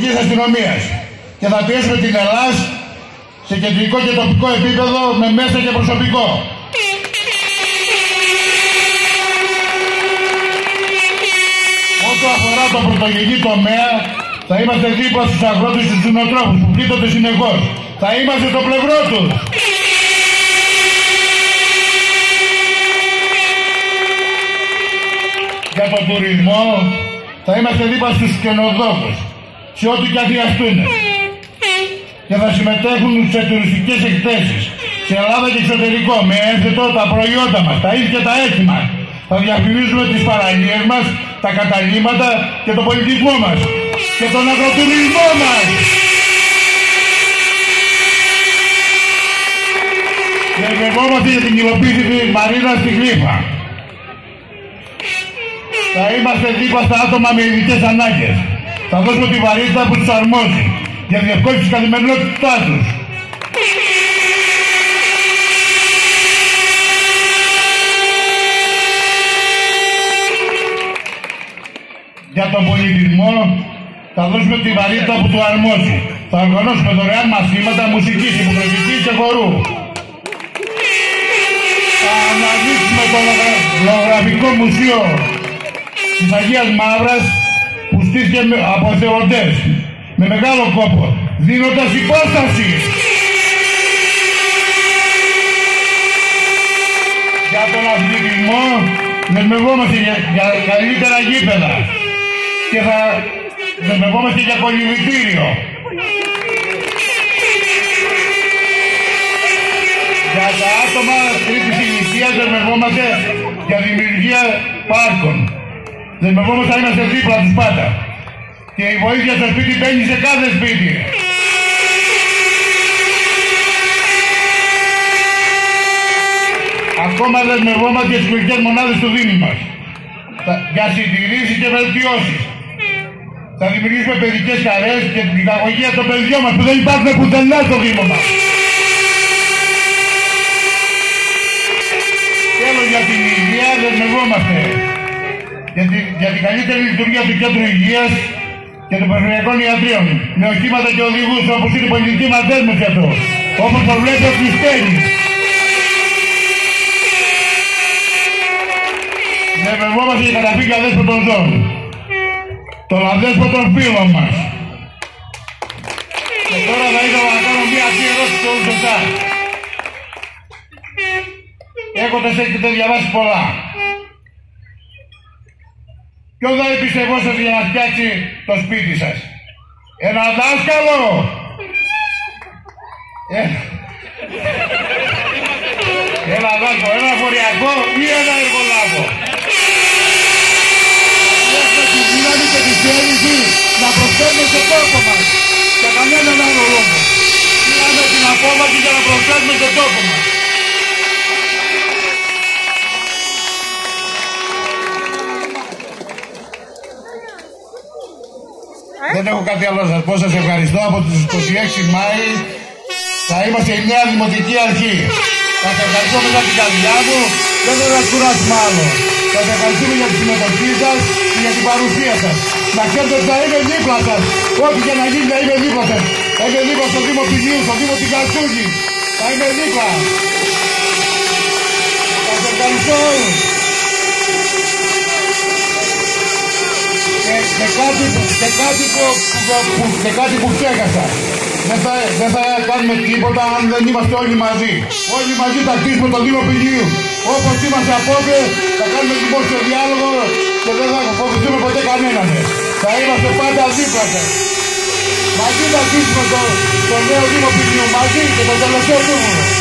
της αστυνομίας και θα πιέσουμε την Ελλάδα σε κεντρικό και τοπικό επίπεδο με μέσα και προσωπικό. Όσο αφορά το πρωτογενή τομέα, θα είμαστε δίπλα στους αγρότες και στους νοοτρόφους που πλήττονται συνεχώς. Θα είμαστε στο πλευρό τους. Για τον τουρισμό θα είμαστε δίπλα στους καινοδόχους σε ό,τι και χρειαστούν και θα συμμετέχουν σε τουριστικές εκθέσεις σε Ελλάδα και εξωτερικό με ένθετο τα προϊόντα μας, τα ίδια και τα έθιμα. Θα διαφημίζουμε τις παραλίες μας, τα καταλήμματα και τον πολιτισμό μας και τον αγροτουρισμό μας. Δεσμευόμαστε για την υλοποίηση της Μαρίνας στη Γλύφα. Θα είμαστε δίπλα στα άτομα με ειδικές ανάγκες. Θα δώσουμε τη βαρύτητα που τους αρμόζει για διευκόλυνση της καθημερινότητάς τους. Για τον πολιτισμό θα δώσουμε τη βαρύτητα που του αρμόζει. Θα οργανώσουμε δωρεάν μαθήματα μουσικής, υποχρεωτικής και χορού. Θα αναδείξουμε το λογογραφικό μουσείο της Αγίας Μαύρας που στήθηκε από εθελοντές με μεγάλο κόπο, δίνοντας υπόσταση. Για τον αθλητισμό δεσμευόμαστε για, για καλύτερα γήπεδα και θα δεσμευόμαστε για κολυμπητήριο. Για τα άτομα τρίτης ηλικίας δεσμευόμαστε για δημιουργία πάρκων. Δεσμευόμαστε να είμαστε δίπλα τους πάντα. Και η βοήθεια στο σπίτι μπαίνει σε κάθε σπίτι. Ακόμα δεσμευόμαστε για τις κληρικές μονάδες του Δήμου μας. Για συντηρήσεις και βελτιώσεις. Θα δημιουργήσουμε παιδικές χαρές και την πηγαγωγία των παιδιών μας που δεν υπάρχουν πουθενά στο Δήμο μας. Τέλος για την υγεία δεσμευόμαστε. Για, τη, για την καλύτερη λειτουργία του κέντρου υγείας και των περιφερειακών ιατρίων με οχήματα και οδηγούς όπως είναι η πολιτική μας δέσμευση αυτό. Όπως το βλέπει ο Χριστέλης. Δεσμευόμαστε για καταφύγη αδέσποτων ζώων. Των αδέσποτων φίλων μας. Και τώρα θα ήθελα να κάνω μία αφιερώση σε όλους εσάς. Έχοντας έχετε διαβάσει πολλά. Ποιος θα εμπιστευόσαστε για να φτιάξει το σπίτι σας. Ένα δάσκαλο. Ένα, ένα δάσκαλο, ένα φοριακό ή ένα εργολάβο. Έχουμε τη δύναμη και τη θέληση να προσφέρουμε στον τόπο μας. Για κανέναν άλλο λόγο. Είχαμε την απόβαση για να προσφέρουμε στον τόπο μας. Δεν έχω κάτι άλλο να σας πω. Σας ευχαριστώ. Από τις 26 Μάη θα είμαστε η νέα Δημοτική Αρχή. Σας ευχαριστώ μετά την καρδιά μου. Δεν θα σας κουράσουμε άλλο. Σας ευχαριστούμε για τη συμμετοχή σας και για την παρουσία σας. Να ξέρετε ότι θα είμαι δίπλα σας. Ό,τι και να γίνει θα είμαι δίπλα σας. Θα είμαι δίπλα στο Δήμο Πηγίου, στο Δήμο Τικασούγη. Θα είμαι δίπλα. Σας ευχαριστώ όλους. Και κάτι, και κάτι, που, που, και κάτι που ξέχασα. Δεν θα, δεν θα κάνουμε τίποτα αν δεν είμαστε όλοι μαζί. Όλοι μαζί θα χτίσουμε το Δήμο Πηγίου. Όπως είμαστε απόψε θα κάνουμε δημόσιο διάλογο και δεν θα φοβηθούμε ποτέ κανέναν. Θα είμαστε πάντα δίπλα σας. Μαζί θα χτίσουμε το, το νέο Δήμο Πηγίου. Μαζί και το τελευταίο τούμουλο.